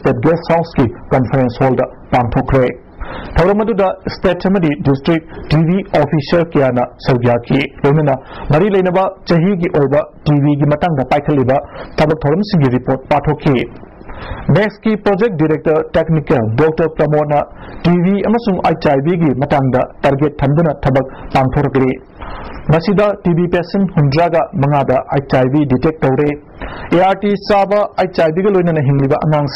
State guest house की conference hall पांथोखरे थौरम स्टेट डिस्ट्रिक्ट टीवी ऑफिसर क्या सौग्या की लोनना मरी लेना चाही की टीवी की पाखलीब थबक थौरम रिपोर्ट पाठोखी नेक्स्ट की project director technical doctor Pramod TV H I V की टारगेट थमदना थबक टीवी पेसेंट हुंद्राग मंगाद एच आई वी डिटेक्ट तौरे ए आर टी चाब एच आई वी हिंगलीब अनांग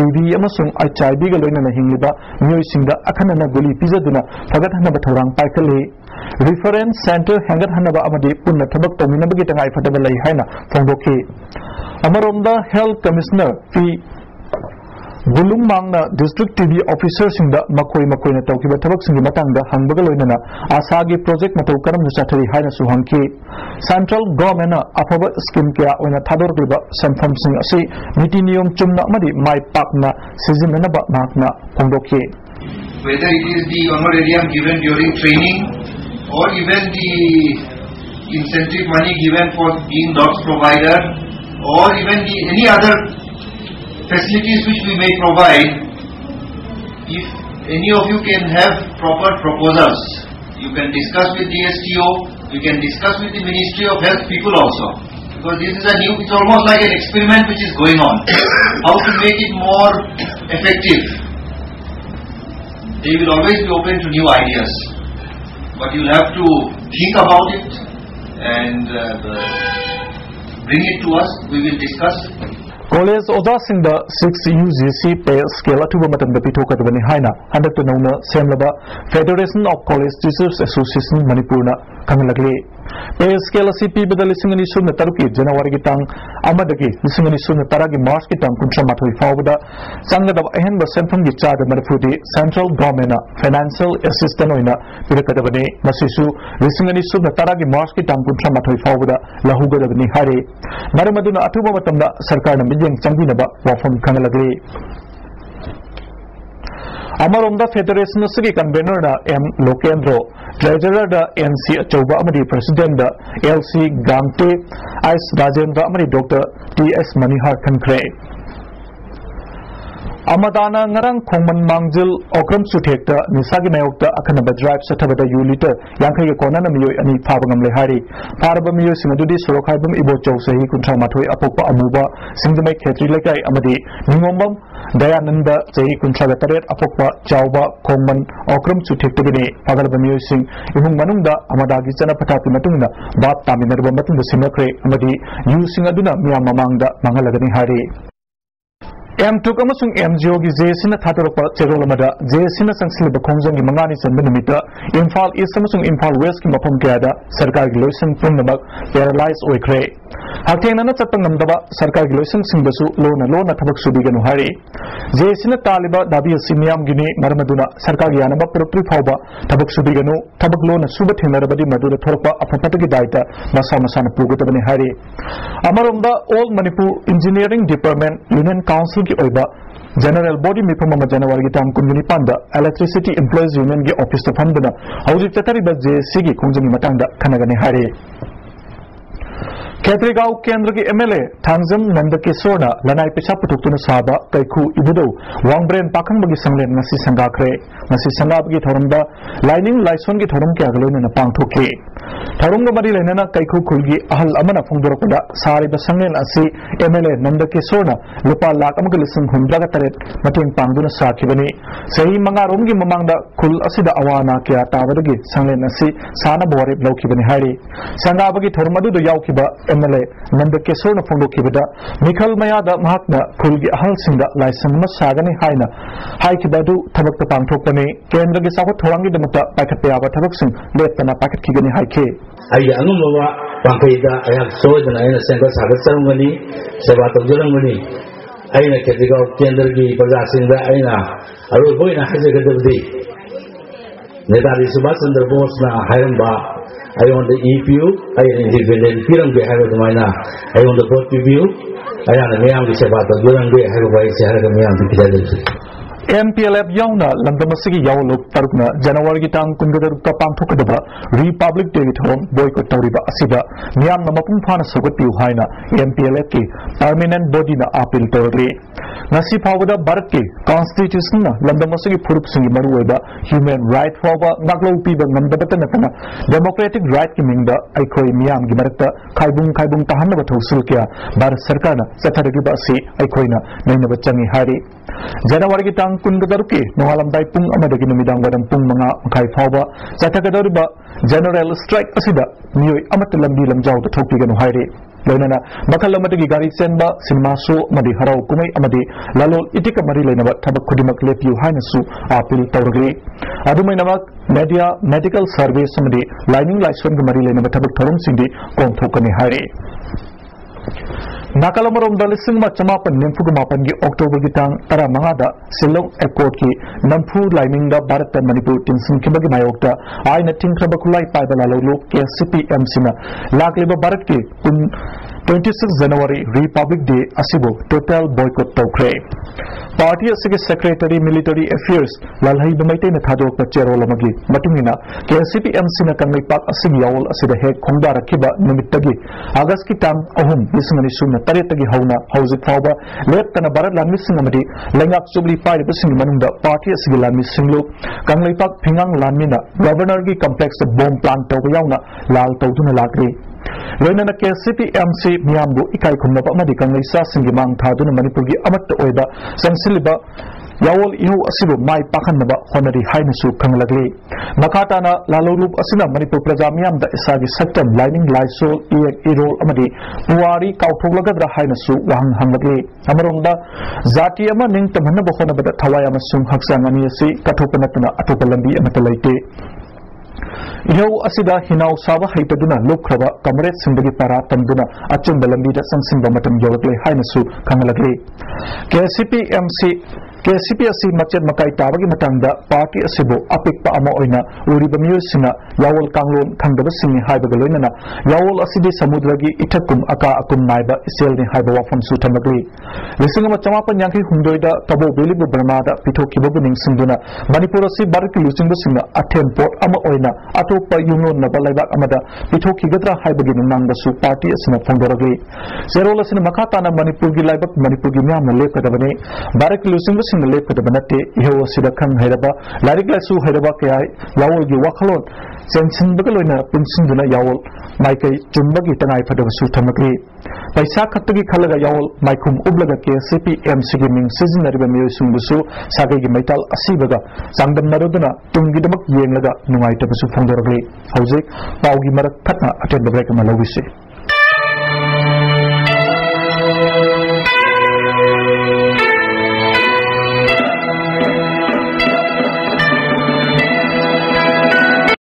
टीवी एच आई वी हिंगलीब मियोइसिंग अखनना गुली पीजदुना फगतहनब थौरांग पाइखले रिफरेंस सेंटर अमदि पुन्ना थबक तौमिनबगी तंगाई फटब लई हाइना फोंदोखी अमरोंदा हेल्थ कमिश्नर पी बुलुंग मांगना डिस्ट्रिक्ट टीवी ऑफिसर सिंह मकोई मकोई तौकीब थबक सिंह आसागी प्रोजेक्ट मतौ करम चथरी हाइना सुहंकी सेंट्रल गवर्नमेंट अफब स्कीम क्या ओइना थादोरगिब संफम सिंह असि नीति नियम चुमना अमदि माय पाकना incentive money given for being dogs provider or even the, any other facilities which we may provide, if any of you can have proper proposals, you can discuss with the STO, you can discuss with the Ministry of Health people also. Because this is a new, it's almost like an experiment which is going on. How to make it more effective. They will always be open to new ideas. But you'll have to think about it and uh, bring it to us, we will discuss. Colleges ඔදාසින්ද 6 UGC pay scale අටුව මතන්ද පිටෝකට වනි හයින. හඬට නවුන සෙම්ලබ federation of colleges teachers association මණිපුරණ කමලගලේ pay scale पीबदा सुन तरुकी जनवरी की अनि सुन तरागी मार्च की सेंफम की चाद मरफुदी सेंट्रल गवर्नमेंट फाइनेंशियल असिस्टेंट होइना पिरकदबने मसिसु लिसिंग अनि सुन तरागी मार्च की तंग कुंट्रा माथोई फावदा लहुगदबनी हारे मरमदुना अथुबा Amar Onda Federation Sigi Convener M. Lokendro, Treasurer N. C. Chauba Amari, President L. C. Gamte, As Rajan Amari, Dr. T. S. Manihar Kankre amadana ngarang khongman Mangzil okram suthekta nisagi mayokta akhana badrive sathabada yu liter yankhai ge konana ani phabangam le hari parba miyo singadudi sorokharbam ibo chau sahi kunthra mathoi amuba singdamai khetri lekai amadi ningombam dayananda sahi kunthra ga taret apokpa chauba khongman okram suthekta gene pagalba miyo sing imung manungda amada gi chana pathati matungda bap taminarba simakre amadi yu sing aduna miyam mangalagani hari M टुक M जिओ की जेसी थादरप चेरोल जेसी संसिलब खोजंग मंगानी चंब निमित इम्फाल ईस्ट इम्फाल वेस्ट की मफम क्या सरकार की लोसन पुनमक पैरालाइज होख्रे हथेंगना चप ngमदब सरकार की लोसन लोना लोना थबक सुबिगनु हारी जेसी तालिब दाबी मरमदुना सरकार की यानब पुरपुरी फावबा थबक सुबिगनु थबक लोना सुब थेंगरबदी मदुदा थोरप अफपतगी दायता, मसा हारी। अमरोंदा all Manipur engineering department general body मिफम जनवरी तांग कुंजनी पांद इलेक्ट्रिसिटी एम्प्लॉयज़ यूनियन के ऑफ़िस हौजिक चतरीब जेसी की खुंजनी खनगने हारे खेत्रीगांव केंद्र की एमएलए थांगजम लनाई पेशा पुथुक्तुना साबा कैखु इबुदौ वांग्ब्रेन पाखंबगी संगलेन ngasi संगाखरे ngasi संगाबगी थोरमदा लाइनिंग लाइसन की थोरम के अगलोन पांगथोखे थोरम मरी लेना कैखु खुलगी अहल अमना फोंदोरपदा सारिबा संगलेन असि एमएलए लाख अमग लिसिंग हुमद्रागा तरेत मतेंग पांगदुना साखिबनी सही की ममांगदा खुल असिदा अवाना क्या ताबदगी संगलेन असि साना बोरे थोरम एमएलए नंद केशोर फोंदोखिबदा मिखल मयादा महकना खुलगी अहलसिंदा लाइसन म सागने केंद्र के सरंगनी सेवा तौजरंगनी आयना केतिगाव केंद्र की आयना अरोबोइना हाजगदबदी नेताजी सुभाष चंद्र बोसना हायरंबा I want the EPU, I want independent pirang be haro dumaina, I want the board PBU, I want the miyam ki sebat, durang be haro bai se haro miyam ki kita MPLF yauna landamasi yaulu tarukna January gi tang kungadar ta pangthokadaba Republic Day thon boycott tawriba asida miyam na mapung phana sogat piu haina MPLF ki permanent body na appeal tawri ngaklo piba ngamdabata natana democratic right ki mingda aikhoi miyam gi marakta khaibung khaibung tahanna thosul kya bharat sarkar na satharagi ba asi aikhoina naina bachangi hari January gi tang kun gadaruki general strike ꯑꯁꯤꯗ ꯃꯤꯑꯣꯏ ꯑꯃꯠꯇ ꯂꯝꯕꯤ ꯂꯝꯖꯥꯎꯗ ꯊꯣꯛꯄꯤꯒꯅꯨ ꯍꯥꯏꯔꯦ ꯂꯣꯏꯅꯅ ꯃꯈꯜ ꯑꯃꯗꯒꯤ ꯒꯥꯔꯤ ꯆꯦꯟꯕ ꯁꯤꯅꯦꯃꯥꯁꯨ ꯑꯃꯗꯤ ꯍꯔꯥꯎ ꯀꯨꯝꯍꯩ ꯑꯃꯗꯤ ꯂꯂꯣꯟ ꯏꯇꯤꯛꯀ ꯃꯔꯤ ꯂꯩꯅꯕ ꯊꯕꯛ ꯈꯨꯗꯤꯡꯃꯛ ꯂꯦꯞꯄꯤꯌꯨ ꯍꯥꯏꯅꯁꯨ ꯑꯥꯄꯤꯜ ꯇꯧꯔꯒꯂꯤ ꯑꯗꯨꯃꯥꯏꯅꯃꯛ ꯃꯦꯗꯤꯌꯥ ꯃꯦꯗꯤꯀꯦꯜ ꯁꯔꯚꯤꯁ ꯑꯃꯗꯤ ꯂꯥꯏꯅꯤꯡ ꯂꯥꯏꯁꯣꯟꯒ ꯃꯔꯤ ꯂꯩꯅꯕ ꯊꯕꯛ ꯊꯧꯔꯝꯁꯤꯡꯗꯤ ꯀꯣꯝꯊꯣꯛꯀꯅꯤ ꯍꯥꯏꯔꯤ Nakalamarong dalising machamapan nimfu gumapan gi October gitang tara mangada Silong Airport ki namfu lining da Bharat and Manipur tinsin kibagi mayok da ay na tingkrabak kulai paibala lolo KCPMC na lakliba Bharat ki kun 26 जनवरी Republic day total boycott तौखे party असगे secretary military affairs ललहई बमैते ने थादोक चेरोल मगी मतुंगिना KCP MC ना कनमै पाक असगे यावल असे दे हेक खोंदा रखिबा निमित्तगे अगस्त की टांग अहुम बिसमनि सुन तरेतगे हौना हौजित फाउबा लेतन बरत लानमि सिंगमदि लेंगाक सुबली पाइ बिसिंग मनुंदा पार्टी असगे लानमि सिंगलो कनमै फिंगांग लानमिना गवर्नर की कॉम्प्लेक्स बम प्लांट तो यावना लाल तौदुना लाग्री की कॉम्प्लेक्स बॉम्ब प्लांट तौबा यावना लाल तौदुना लाकरी लोनना के सीपीएमसी मियामबु इकाई खुमनब अमदी कंगैसा सिंगी मांग मणिपुर की संसिलिबा यावल इहु होनरी हाइनसु खंगलगले मखाताना लालोलुप असिना मणिपुर प्रजा मियाम दा इसागी सक्तम लाइनिंग लाइसोल इरोल अमदी पुवारी काउथोगलगद्रा हाइनसु वहंग हंगलगले अमरोंदा जाति अमा निंग तमहनबा होनबदा थवाय अमसुंग हक्सांग अनि असि कथोपनतना अतोप लंबी अमत लैते इहौ असिदा हिनाव साबा हैतदुना लोकख्रबा सी पारा अचुंब लंबीदा संसिंबा KCPSC ꯃꯆꯦꯠ ꯃꯀꯥꯏ ꯃꯇꯥꯡꯗ ꯄꯥꯔꯇꯤ ꯑꯁꯤꯕꯨ ꯑꯄꯤꯛꯄ ꯑꯃ ꯑꯣꯏꯅ ꯎꯔꯤꯕ ꯃꯤꯑꯣꯏꯁꯤꯡꯅ ꯌꯥꯋꯜ ꯀꯥꯡꯂꯣꯟ ꯈꯪꯗꯕꯁꯤꯡꯅꯤ ꯍꯥꯏꯕꯒ ꯂꯣꯏꯅꯅ ꯌꯥꯋꯜ ꯑꯁꯤꯗꯤ ꯁꯃꯨꯗ꯭ꯔꯒꯤ ꯏꯊꯛꯀꯨꯝ ꯑꯀꯥ ꯑꯀꯨꯝ ꯅꯥꯏꯕ ꯏꯆꯦꯜꯅꯤ ꯍꯥꯏꯕ ꯋꯥꯐꯝꯁꯨ ꯊꯝꯂꯛꯂꯤ ꯂꯤꯁꯤꯡ ꯑꯃ ꯆꯃꯥꯄꯟ ꯌꯥꯡꯈꯩ ꯍꯨꯝꯗꯣꯏꯗ ꯀꯕꯣ ꯕꯦꯂꯤꯕꯨ ꯕꯔꯃꯥꯗ ꯄꯤꯊꯣꯛꯈꯤꯕꯕꯨ ꯅꯤꯡꯁꯤꯡꯗꯨꯅ ꯃꯅꯤꯄꯨꯔ ꯑꯁꯤ ꯚꯥꯔꯠꯀꯤ ꯂꯨꯆꯤꯡꯕꯁꯤꯡꯅ ꯑꯊꯦꯝ ꯄꯣꯠ ꯑꯃ ꯑꯣꯏꯅ ꯑꯇꯣꯞꯄ ꯌꯨꯝꯂꯣꯟꯅꯕ ꯂꯩꯕꯥꯛ ꯑꯃꯗ ꯄꯤꯊꯣꯛꯈꯤꯒꯗ꯭ꯔꯥ ꯍꯥꯏꯕꯒꯤ ꯅꯨꯡꯅꯥꯡꯗꯁꯨ ꯄꯥꯔꯇꯤ ꯑꯁꯤꯅ ꯐꯣꯡꯗꯣꯔꯛꯂꯤ ꯆꯦꯔꯣꯜ ꯑꯁꯤꯅ ꯃꯈꯥ ꯇꯥꯅ ꯃꯅꯤꯄꯨꯔꯒꯤ ꯂꯥꯏꯕꯛ ꯃꯅꯤꯄꯨꯔꯒꯤ ꯃꯤꯌꯥꯝꯅ ꯂꯦꯞꯀꯗꯕꯅꯤ ꯚꯥꯔꯠꯀꯤ ꯂꯨꯆꯤꯡꯕꯁꯤꯡ ꯂꯥꯏꯔꯤꯛꯁꯤꯡꯗ ꯂꯦꯞꯀꯗꯕ ꯅꯠꯇꯦ ꯏꯍꯧ ꯑꯁꯤꯗ ꯈꯪ ꯍꯩꯔꯕ ꯂꯥꯏꯔꯤꯛ ꯂꯥꯏꯁꯨ ꯍꯩꯔꯕ ꯀꯌꯥ ꯌꯥꯋꯣꯜꯒꯤ ꯋꯥꯈꯜꯂꯣꯟ ꯆꯦꯟꯁꯤꯟꯕꯒ ꯂꯣꯏꯅ ꯄꯨꯟꯁꯤꯟꯗꯨꯅ ꯌꯥꯋꯣꯜ ꯃꯥꯏꯀꯩ ꯆꯨꯝꯕꯒꯤ ꯇꯉꯥꯏꯐꯗꯕꯁꯨ ꯊꯝꯂꯛꯂꯤ ꯄꯩꯁꯥ ꯈꯛꯇꯒꯤ ꯈꯜꯂꯒ ꯌꯥꯋꯣꯜ ꯃꯥꯏꯈꯨꯝ ꯎꯞꯂꯒ ꯀꯦ ꯁꯤ ꯄꯤ ꯑꯦꯝ ꯁꯤꯒꯤ ꯃꯤꯡ ꯁꯤꯖꯤꯟꯅꯔꯤꯕ ꯃꯤꯑꯣꯏꯁꯤꯡꯕꯨꯁꯨ ꯁꯥꯒꯩꯒꯤ ꯃꯩꯇꯥꯜ ꯑꯁꯤꯕꯒ ꯆꯥꯡꯗꯝꯅꯔꯗꯨꯅ ꯇꯨꯡꯒꯤꯗꯃꯛ ꯌꯦꯡꯂꯒ ꯅꯨꯡꯉꯥꯏꯇꯕꯁꯨ ꯐꯣꯡꯗꯣꯔꯛꯂꯤ ꯍꯧꯖꯤꯛ ꯄꯥꯎꯒꯤ ꯃꯔꯛ ꯊꯠꯅ ꯑꯇꯦꯟꯕ ꯕ꯭ꯔꯦꯛ ꯑꯃ ꯂꯧꯕꯤꯁꯤ